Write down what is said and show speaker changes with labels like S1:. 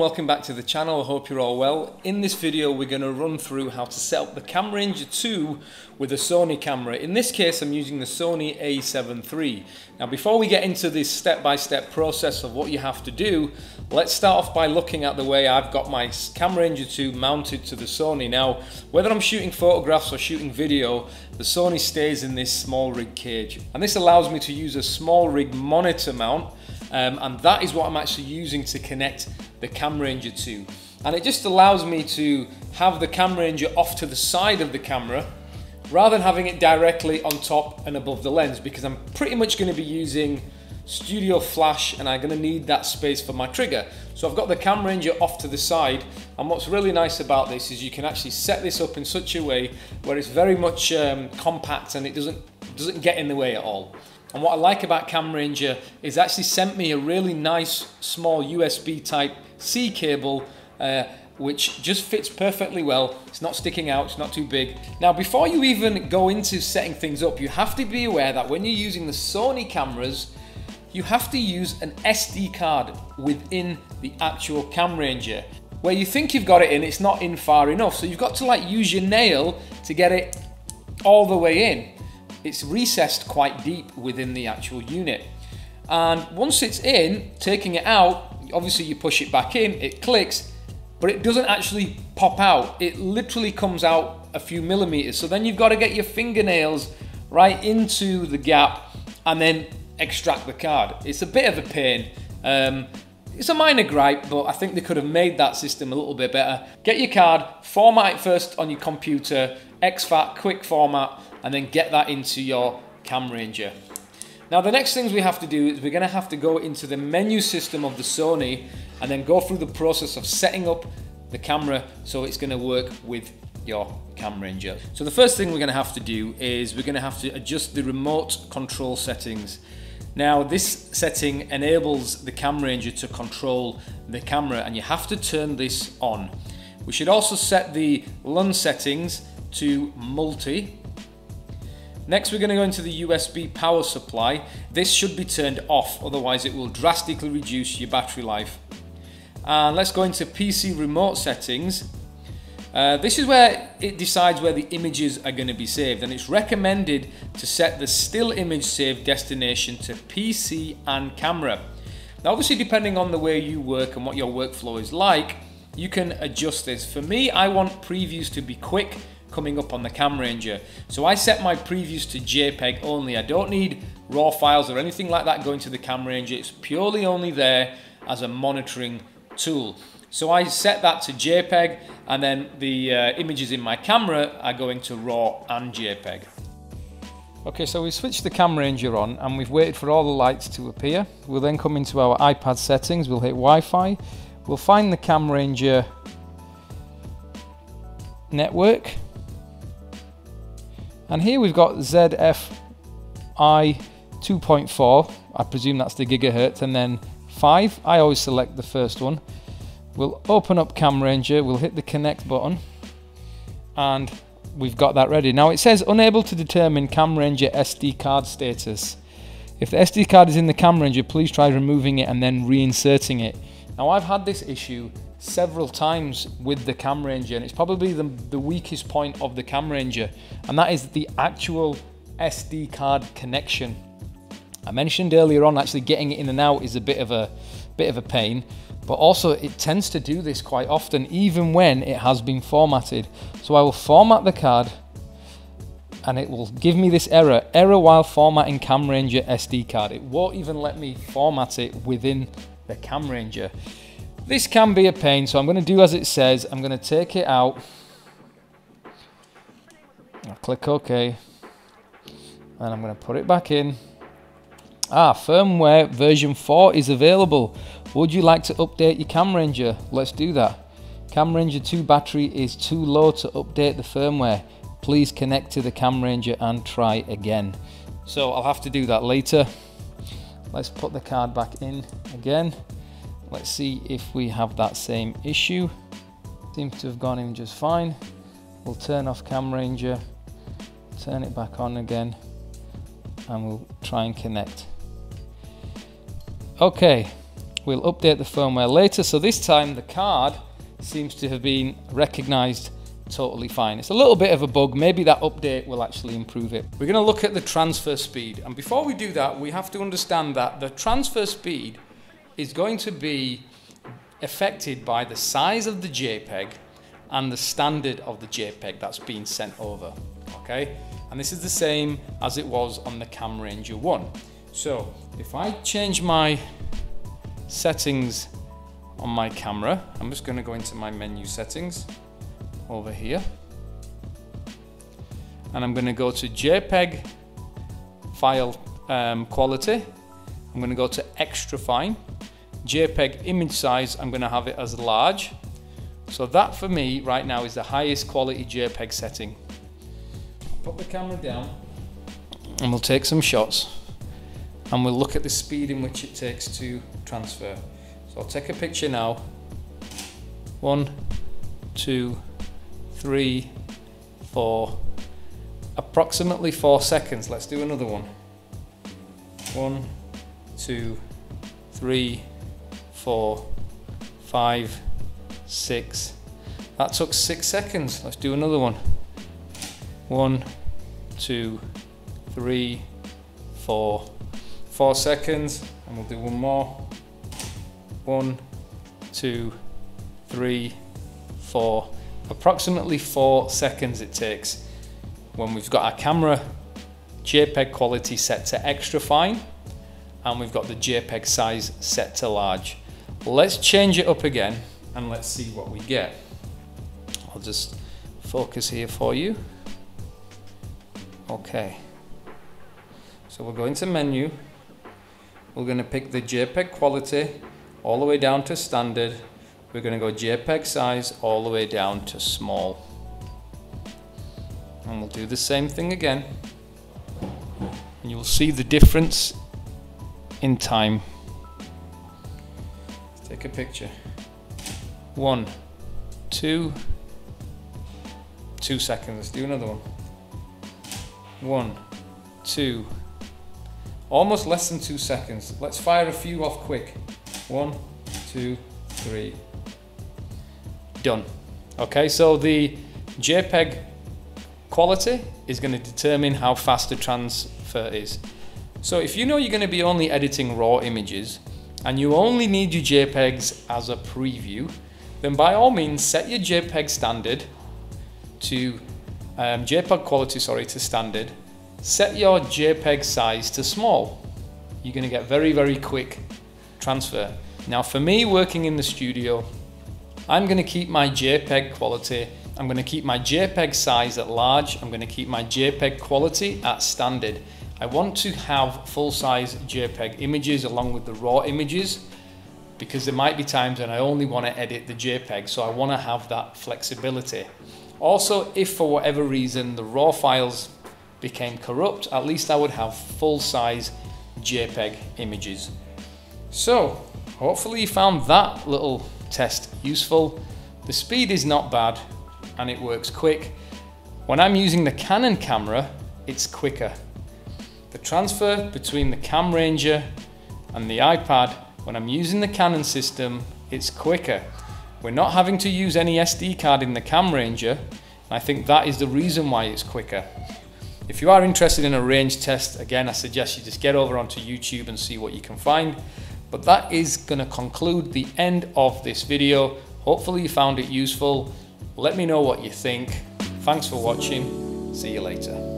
S1: Welcome back to the channel, I hope you're all well. In this video we're going to run through how to set up the Camranger 2 with a Sony camera. In this case I'm using the Sony a7 III. Now before we get into this step-by-step -step process of what you have to do, let's start off by looking at the way I've got my Camranger 2 mounted to the Sony. Now whether I'm shooting photographs or shooting video, the Sony stays in this SmallRig cage. And this allows me to use a SmallRig monitor mount um, and that is what I'm actually using to connect the Camranger to. And it just allows me to have the Camranger off to the side of the camera rather than having it directly on top and above the lens because I'm pretty much going to be using studio flash and I'm going to need that space for my trigger. So I've got the Camranger off to the side and what's really nice about this is you can actually set this up in such a way where it's very much um, compact and it doesn't, doesn't get in the way at all. And what I like about Camranger is actually sent me a really nice small USB type C cable uh, which just fits perfectly well. It's not sticking out, it's not too big. Now before you even go into setting things up, you have to be aware that when you're using the Sony cameras, you have to use an SD card within the actual Camranger. Where you think you've got it in, it's not in far enough. So you've got to like use your nail to get it all the way in it's recessed quite deep within the actual unit. And once it's in, taking it out, obviously you push it back in, it clicks, but it doesn't actually pop out. It literally comes out a few millimeters. So then you've got to get your fingernails right into the gap and then extract the card. It's a bit of a pain. Um, it's a minor gripe, but I think they could have made that system a little bit better. Get your card, format it first on your computer, exFAT, quick format, and then get that into your Camranger. Now the next things we have to do is we're going to have to go into the menu system of the Sony and then go through the process of setting up the camera so it's going to work with your Camranger. So the first thing we're going to have to do is we're going to have to adjust the remote control settings. Now this setting enables the Camranger to control the camera and you have to turn this on. We should also set the LUN settings to multi Next we're going to go into the USB power supply. This should be turned off otherwise it will drastically reduce your battery life. And let's go into PC remote settings. Uh, this is where it decides where the images are going to be saved and it's recommended to set the still image save destination to PC and camera. Now obviously depending on the way you work and what your workflow is like, you can adjust this. For me, I want previews to be quick coming up on the Camranger. So I set my previews to JPEG only. I don't need RAW files or anything like that going to the Camranger. It's purely only there as a monitoring tool. So I set that to JPEG and then the uh, images in my camera are going to RAW and JPEG. Okay, so we switched the Camranger on and we've waited for all the lights to appear. We'll then come into our iPad settings, we'll hit Wi-Fi, we'll find the Camranger network and here we've got ZFI 2.4, I presume that's the gigahertz, and then 5. I always select the first one. We'll open up Camranger, we'll hit the connect button, and we've got that ready. Now it says unable to determine Camranger SD card status. If the SD card is in the Camranger, please try removing it and then reinserting it. Now I've had this issue several times with the Camranger and it's probably the, the weakest point of the Camranger and that is the actual SD card connection. I mentioned earlier on actually getting it in and out is a bit of a bit of a pain but also it tends to do this quite often even when it has been formatted. So I will format the card and it will give me this error, error while formatting Camranger SD card. It won't even let me format it within the Camranger. This can be a pain, so I'm going to do as it says. I'm going to take it out. I'll click OK. And I'm going to put it back in. Ah, firmware version 4 is available. Would you like to update your Camranger? Let's do that. Camranger 2 battery is too low to update the firmware. Please connect to the Camranger and try again. So I'll have to do that later. Let's put the card back in again. Let's see if we have that same issue. Seems to have gone in just fine. We'll turn off Camranger, turn it back on again, and we'll try and connect. Okay, We'll update the firmware later. So this time the card seems to have been recognized totally fine. It's a little bit of a bug. Maybe that update will actually improve it. We're going to look at the transfer speed. And before we do that, we have to understand that the transfer speed is going to be affected by the size of the JPEG and the standard of the JPEG that's being sent over. Okay, and this is the same as it was on the CamRanger 1. So if I change my settings on my camera, I'm just going to go into my menu settings over here. And I'm going to go to JPEG file um, quality. I'm going to go to extra fine. JPEG image size, I'm going to have it as large. So that for me right now is the highest quality JPEG setting. Put the camera down and we'll take some shots and we'll look at the speed in which it takes to transfer. So I'll take a picture now. One, two, three, four, approximately four seconds. Let's do another one. One, two, three, four, five, six. That took six seconds. Let's do another one. One, two, three, four, four seconds. And we'll do one more. One, two, three, four, approximately four seconds it takes when we've got our camera JPEG quality set to extra fine and we've got the JPEG size set to large. Let's change it up again and let's see what we get. I'll just focus here for you. Okay. So we're going to menu. We're going to pick the JPEG quality all the way down to standard we're going to go JPEG size all the way down to small. And we'll do the same thing again. And you will see the difference in time. Let's take a picture. One, two, two seconds. Let's do another one. One, two, almost less than two seconds. Let's fire a few off quick. One, two, three, done. Okay, so the JPEG quality is going to determine how fast the transfer is. So if you know you're going to be only editing raw images and you only need your JPEGs as a preview, then by all means set your JPEG standard to um, JPEG quality, sorry, to standard. Set your JPEG size to small. You're going to get very, very quick transfer. Now for me working in the studio, I'm going to keep my JPEG quality, I'm going to keep my JPEG size at large, I'm going to keep my JPEG quality at standard. I want to have full-size JPEG images along with the raw images because there might be times when I only want to edit the JPEG, so I want to have that flexibility. Also, if for whatever reason the raw files became corrupt, at least I would have full-size JPEG images. So, hopefully you found that little test useful. The speed is not bad and it works quick. When I'm using the Canon camera, it's quicker. The transfer between the CamRanger and the iPad, when I'm using the Canon system, it's quicker. We're not having to use any SD card in the CamRanger. And i think that is the reason why it's quicker. If you are interested in a range test, again, I suggest you just get over onto YouTube and see what you can find. But that is going to conclude the end of this video. Hopefully you found it useful. Let me know what you think. Thanks for watching. See you later.